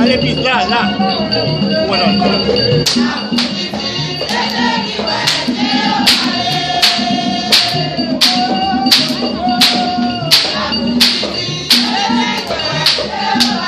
Allez, piste là, là. Voilà. Yeah.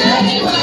Happy birthday.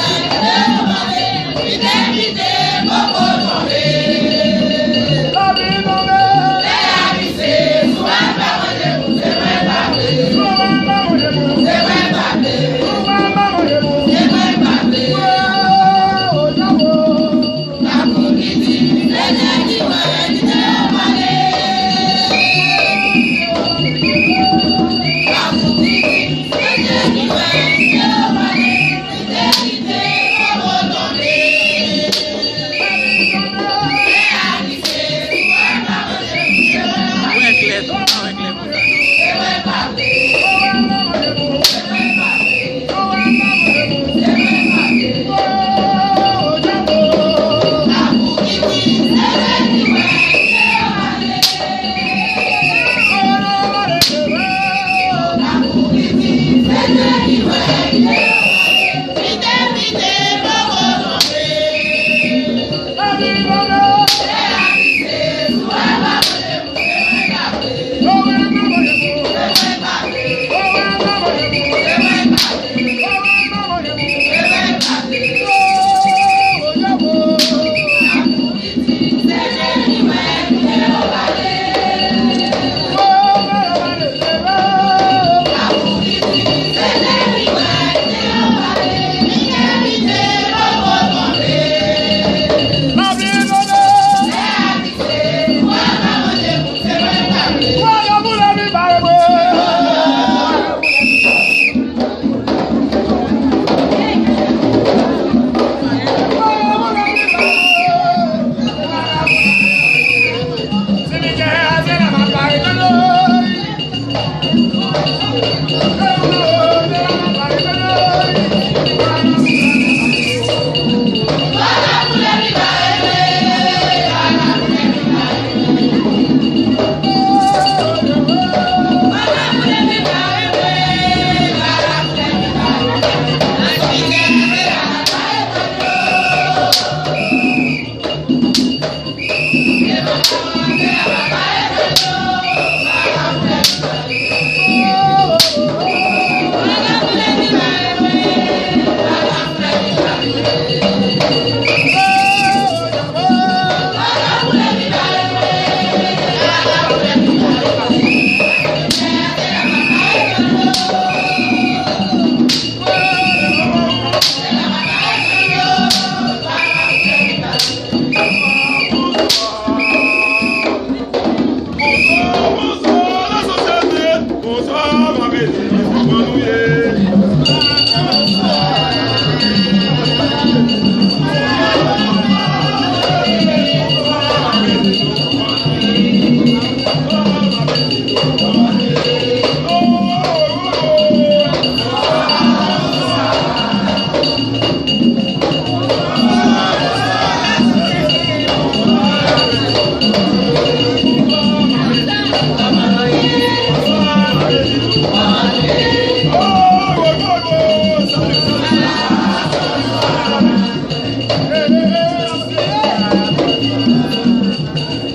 Thank you.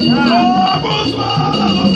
Vamos, vamos!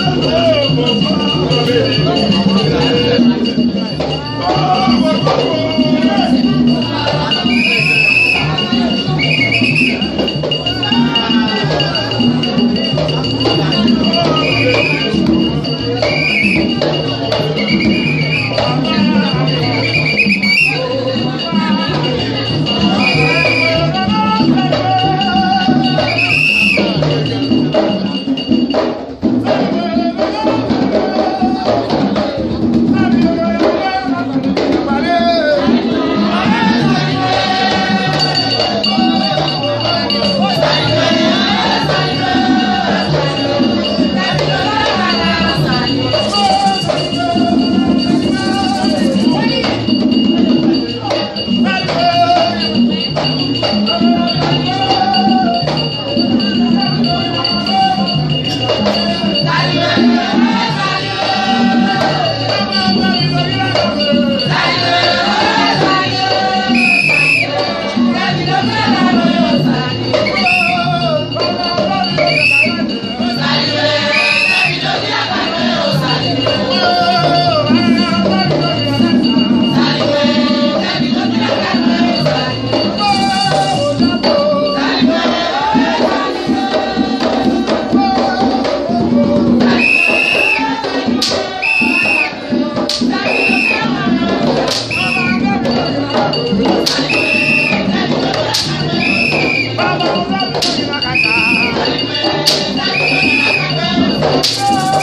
Oh.